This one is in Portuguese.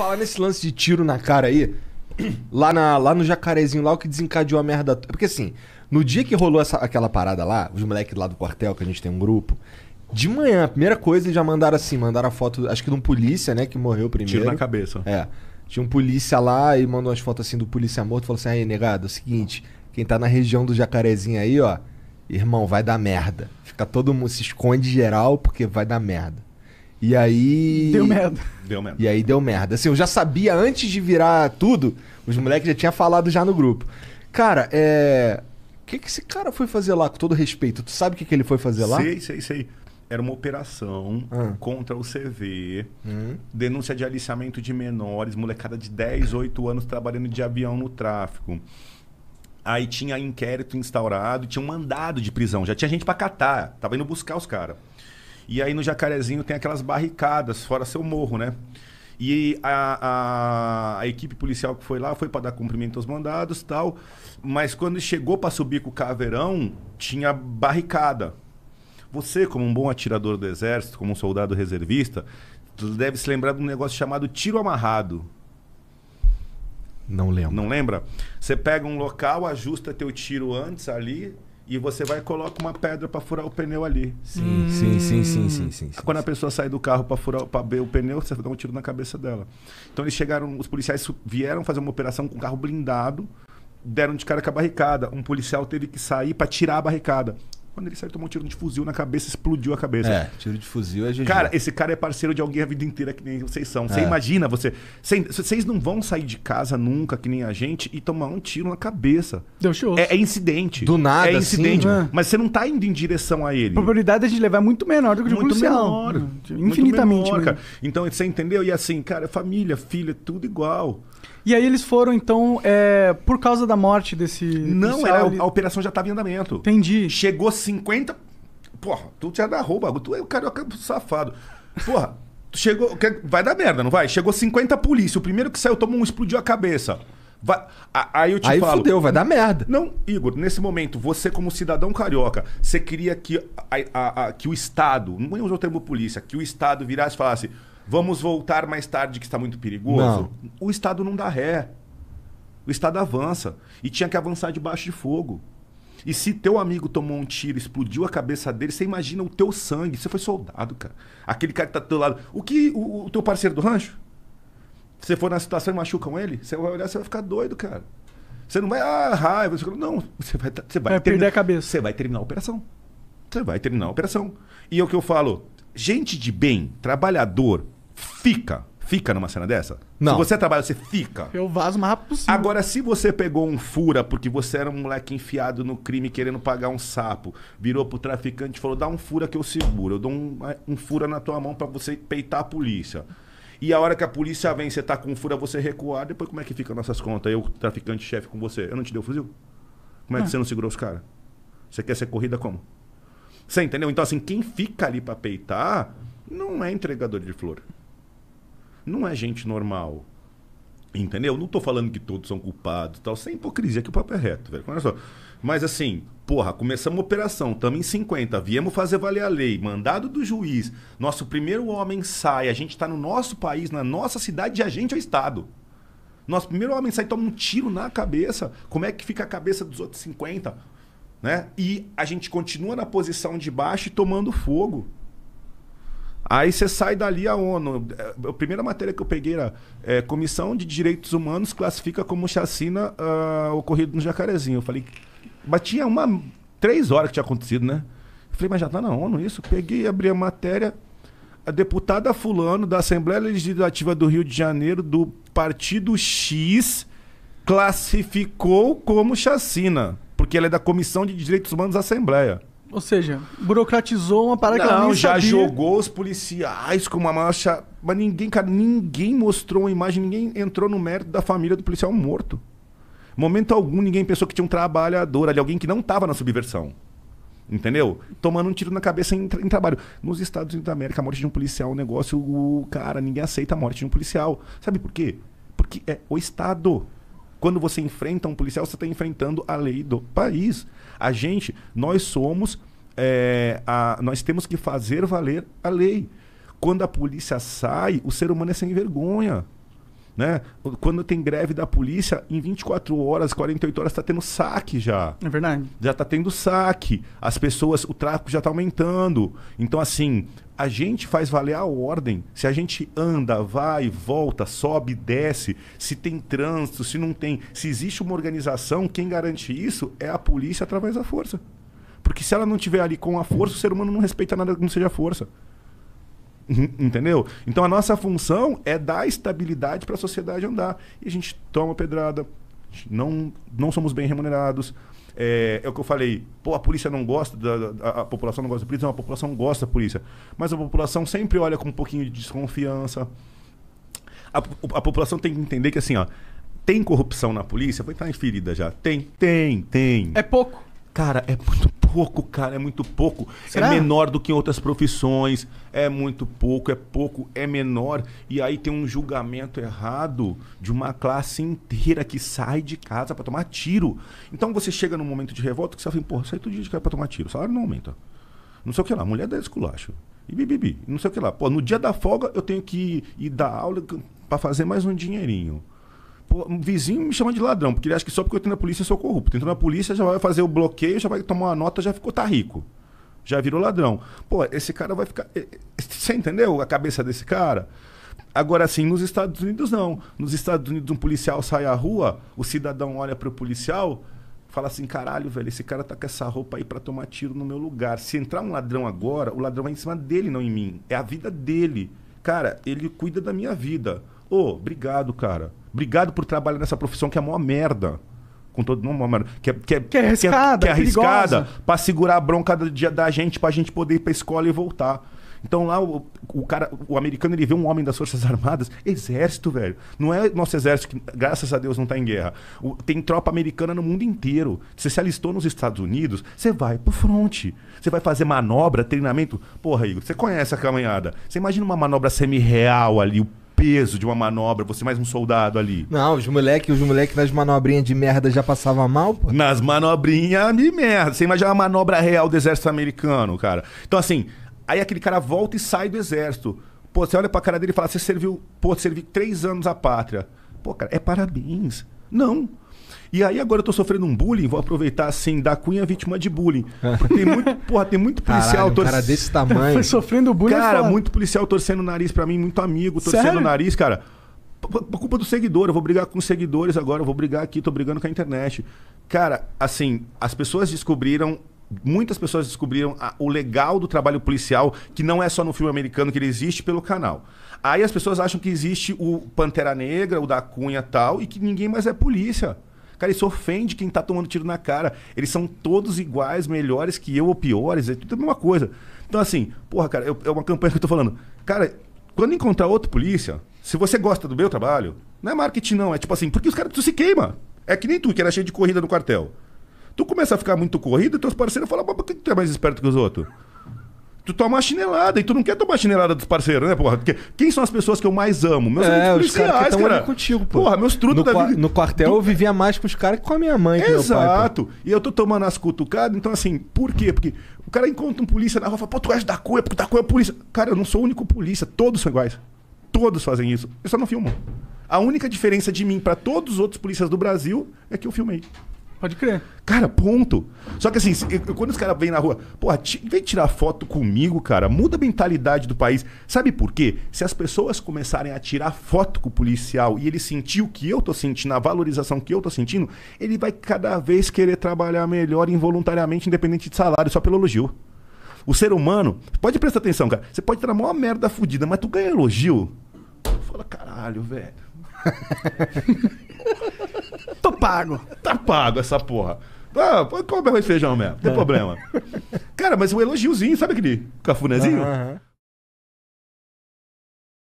falar nesse lance de tiro na cara aí, lá, na, lá no Jacarezinho, lá o que desencadeou a merda. toda- Porque assim, no dia que rolou essa, aquela parada lá, os moleques lá do quartel, que a gente tem um grupo, de manhã, a primeira coisa, eles já mandaram assim, mandaram a foto, acho que de um polícia, né, que morreu primeiro. Tiro na cabeça. É. Tinha um polícia lá e mandou umas fotos assim do polícia morto. Falou assim: aí, negado, é o seguinte, quem tá na região do jacarezinho aí, ó, irmão, vai dar merda. Fica todo mundo, se esconde geral porque vai dar merda. E aí. Deu merda. Deu mesmo. E aí deu merda. Assim, eu já sabia antes de virar tudo, os moleques já tinham falado já no grupo. Cara, é. O que, que esse cara foi fazer lá, com todo respeito? Tu sabe o que, que ele foi fazer lá? Sei, sei, sei. Era uma operação Ah. contra o CV, Hum. denúncia de aliciamento de menores, molecada de 10, 8 anos trabalhando de avião no tráfico. Aí tinha inquérito instaurado, tinha um mandado de prisão, já tinha gente pra catar, tava indo buscar os caras. E aí no Jacarezinho tem aquelas barricadas, fora seu morro, né? E a, a, a equipe policial que foi lá foi para dar cumprimento aos mandados tal. Mas quando chegou para subir com o caveirão, tinha barricada. Você, como um bom atirador do exército, como um soldado reservista, deve se lembrar de um negócio chamado tiro amarrado. Não lembro. Não lembra? Você pega um local, ajusta teu tiro antes ali e você vai e coloca uma pedra para furar o pneu ali. Sim, sim, sim, sim, sim, sim, sim. Quando a pessoa sai do carro para furar para ver o pneu, você dá um tiro na cabeça dela. Então eles chegaram, os policiais vieram fazer uma operação com um carro blindado, deram de cara com a barricada. Um policial teve que sair para tirar a barricada. Quando ele saiu, tomou um tiro de fuzil na cabeça, explodiu a cabeça. É, tiro de fuzil é GG. Cara, esse cara é parceiro de alguém a vida inteira que nem vocês são. Você É. imagina, você. cê- Vocês não vão sair de casa nunca, que nem a gente, e tomar um tiro na cabeça. Deu show. É, é incidente. Do nada, É incidente. assim, né? Mas você não tá indo em direção a ele. A probabilidade de levar é muito menor do que de um Muito policial. menor. Infinitamente. menor, cara. Então, você entendeu? E assim, cara, família, filha, tudo igual. E aí eles foram, então, é, por causa da morte desse. Não, policial, era, ele- a operação já tava em andamento. Entendi. Chegou 50. Porra, tu já agarrou o bagulho. Tu é o carioca safado. Porra, chegou. Vai dar merda, não vai? Chegou 50 polícia. O primeiro que saiu tomou um, explodiu a cabeça. Vai- a- aí eu te Aí falo. fudeu, vai dar merda. Não, Igor, nesse momento, você como cidadão carioca, você queria que, a- a- a- que o Estado, não vou usar o termo polícia, que o Estado virasse e falasse, vamos voltar mais tarde que está muito perigoso? Não. O Estado não dá ré. O Estado avança. E tinha que avançar debaixo de fogo. E se teu amigo tomou um tiro, explodiu a cabeça dele, você imagina o teu sangue. Você foi soldado, cara. Aquele cara que tá do teu lado. O que o, o teu parceiro do rancho? Você for na situação e machucam ele, você vai olhar, você vai ficar doido, cara. Você não vai, ah, raiva, você- não, você vai, você vai, Vai perder a cabeça. Você vai terminar a operação. Você vai terminar a operação. E é o que eu falo, gente de bem, trabalhador, fica, fica numa cena dessa. Não. Se você trabalha, você fica. Eu vazo o mais rápido possível. Agora, se você pegou um fura porque você era um moleque enfiado no crime querendo pagar um sapo, virou pro traficante e falou: dá um fura que eu seguro, eu dou um, um fura na tua mão pra você peitar a polícia. E a hora que a polícia vem, você tá com fura, você recuar, depois como é que fica nossas contas? Eu, traficante chefe com você, eu não te dei o fuzil? Como é que você não segurou os caras? Você quer ser corrida como? Você entendeu? Então, assim, quem fica ali pra peitar não é entregador de flor. Não é gente normal. Entendeu? Não tô falando que todos são culpados tal. Sem hipocrisia, que o papo é reto, velho. Olha só. Mas assim, porra, começamos a operação, estamos em 50, viemos fazer valer a lei, mandado do juiz, nosso primeiro homem sai, a gente tá no nosso país, na nossa cidade e a gente é o Estado. Nosso primeiro homem sai toma um tiro na cabeça. Como é que fica a cabeça dos outros 50? Né? E a gente continua na posição de baixo e tomando fogo. Aí você sai dali a ONU. é, A primeira matéria que eu peguei era é, Comissão de Direitos Humanos classifica como chacina ah, ocorrido no Jacarezinho. Eu falei, mas tinha uma. Três horas que tinha acontecido, né? Eu falei, mas já tá na ONU isso? Peguei, abri a matéria. A deputada Fulano, da Assembleia Legislativa do Rio de Janeiro, do Partido X, classificou como chacina. Porque ela é da Comissão de Direitos Humanos da Assembleia. Ou seja, burocratizou uma parada que ela Não, já sabia. jogou os policiais com uma marcha. Mas ninguém, cara, ninguém mostrou uma imagem, ninguém entrou no mérito da família do policial morto. Momento algum, ninguém pensou que tinha um trabalhador ali, alguém que não estava na subversão. Entendeu? Tomando um tiro na cabeça em, tra- em trabalho. Nos Estados Unidos da América, a morte de um policial é um negócio. O cara, ninguém aceita a morte de um policial. Sabe por quê? Porque é o Estado. Quando você enfrenta um policial, você está enfrentando a lei do país. A gente, nós somos. é, a- nós temos que fazer valer a lei. Quando a polícia sai, o ser humano é sem vergonha. Né? Quando tem greve da polícia, em 24 horas, 48 horas, está tendo saque já. É verdade. Já está tendo saque. As pessoas, o tráfego já está aumentando. Então, assim, a gente faz valer a ordem. Se a gente anda, vai, volta, sobe, desce, se tem trânsito, se não tem. Se existe uma organização, quem garante isso é a polícia através da força. Porque se ela não estiver ali com a força, o ser humano não respeita nada que não seja força. Entendeu? Então a nossa função é dar estabilidade para a sociedade andar. E a gente toma pedrada, não, não somos bem remunerados. É, é, o que eu falei, pô, a polícia não gosta, da, da, a população não gosta da polícia, não, a população gosta da polícia. Mas a população sempre olha com um pouquinho de desconfiança. A, a população tem que entender que assim, ó, tem corrupção na polícia? Vou entrar em ferida já. Tem, tem, tem. É pouco. Cara, é muito pouco, cara, é muito pouco. É Será? É menor do que em outras profissões, é muito pouco, é pouco, é menor. E aí tem um julgamento errado de uma classe inteira que sai de casa para tomar tiro. Então você chega num momento de revolta que você fala assim, porra, sai todo dia de casa pra tomar tiro, o salário não aumenta. Não sei o que lá, mulher dá esculacho. E bibibi, não sei o que lá. Pô, no dia da folga eu tenho que ir dar aula para fazer mais um dinheirinho. Pô, um vizinho me chama de ladrão, porque ele acha que só porque eu estou na polícia eu sou corrupto. Entrou na polícia, já vai fazer o bloqueio, já vai tomar uma nota, já ficou, tá rico. Já virou ladrão. Pô, esse cara vai ficar. Eh, eh, você entendeu a cabeça desse cara? Agora, assim, nos Estados Unidos não. Nos Estados Unidos, um policial sai à rua, o cidadão olha para o policial, fala assim: caralho, velho, esse cara tá com essa roupa aí para tomar tiro no meu lugar. Se entrar um ladrão agora, o ladrão vai em cima dele, não em mim. É a vida dele. Cara, ele cuida da minha vida. Ô, oh, obrigado, cara. Obrigado por trabalhar nessa profissão que é mó merda. Com todo não, merda. Que é, que é, que é arriscada. Que é, que é arriscada pra segurar a bronca da, da gente, pra gente poder ir pra escola e voltar. Então lá o, o, cara, o americano, ele vê um homem das Forças Armadas, exército, velho. Não é nosso exército que, graças a Deus, não tá em guerra. O, tem tropa americana no mundo inteiro. Você se alistou nos Estados Unidos, você vai pro fronte. Você vai fazer manobra, treinamento. Porra, Igor, você conhece a caminhada. Você imagina uma manobra semi-real ali, o peso de uma manobra, você mais um soldado ali. Não, os moleques os moleque nas manobrinhas de merda já passavam mal, pô. Nas manobrinhas de merda. Você imagina a manobra real do exército americano, cara. Então, assim, aí aquele cara volta e sai do exército. Pô, você olha pra cara dele e fala, você serviu, pô, servi três anos à pátria. Pô, cara, é parabéns. Não. E aí agora eu tô sofrendo um bullying, vou aproveitar assim, da Cunha vítima de bullying. Tem muito, porra, tem muito policial Caralho, torcendo. cara desse tamanho. Foi sofrendo bullying. Cara, é muito policial torcendo o nariz pra mim, muito amigo torcendo Sério? o nariz, cara. Por culpa do seguidor, eu vou brigar com os seguidores agora, eu vou brigar aqui, tô brigando com a internet. Cara, assim, as pessoas descobriram muitas pessoas descobriram a, o legal do trabalho policial, que não é só no filme americano, que ele existe pelo canal. Aí as pessoas acham que existe o Pantera Negra, o da Cunha tal, e que ninguém mais é polícia. Cara, isso ofende quem tá tomando tiro na cara. Eles são todos iguais, melhores que eu ou piores, é tudo a mesma coisa. Então, assim, porra, cara, eu, é uma campanha que eu tô falando. Cara, quando encontrar outro polícia, se você gosta do meu trabalho, não é marketing, não. É tipo assim, porque os caras tu se queima. É que nem tu, que era cheio de corrida no quartel. Tu começa a ficar muito corrido, teus parceiros falam, mas por que tu é mais esperto que os outros? Tu toma uma chinelada e tu não quer tomar chinelada dos parceiros, né, porra? Porque quem são as pessoas que eu mais amo? Meus é, amigos policiais, cara. ali contigo, pô. Porra, meus trutos da vida. No quartel eu vivia mais com os caras que com a minha mãe, Exato. Pai, e eu tô tomando as cutucadas, então assim, por quê? Porque o cara encontra um polícia na rua e fala, pô, tu és da cunha, porque da cunha é polícia. Cara, eu não sou o único polícia, todos são iguais. Todos fazem isso. Eu só não filmo. A única diferença de mim para todos os outros polícias do Brasil é que eu filmei. Pode crer. Cara, ponto. Só que assim, quando os caras vêm na rua, porra, vem tirar foto comigo, cara, muda a mentalidade do país. Sabe por quê? Se as pessoas começarem a tirar foto com o policial e ele sentir o que eu tô sentindo, a valorização que eu tô sentindo, ele vai cada vez querer trabalhar melhor involuntariamente, independente de salário, só pelo elogio. O ser humano, pode prestar atenção, cara. Você pode estar na maior merda fudida, mas tu ganha elogio. Fala, caralho, velho. Tô pago. Tá pago essa porra. Ah, come arroz e feijão mesmo, não tem é. problema. Cara, mas o elogiozinho, sabe aquele cafunézinho? Uhum.